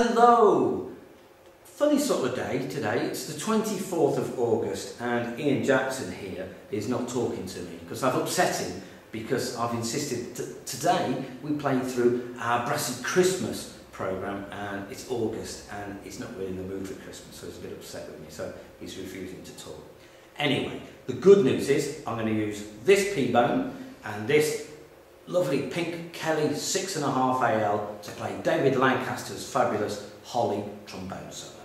Hello! Funny sort of day today. It's the 24th of August and Iain Jackson here is not talking to me because I've upset him because I've insisted today we play through our Brassy Christmas programme and it's August and he's not really in the mood for Christmas so he's a bit upset with me so he's refusing to talk. Anyway, the good news is I'm going to use this P-bone and this lovely pink Kelly 6.5 AL to play David Lancaster's fabulous Holly trombone solo.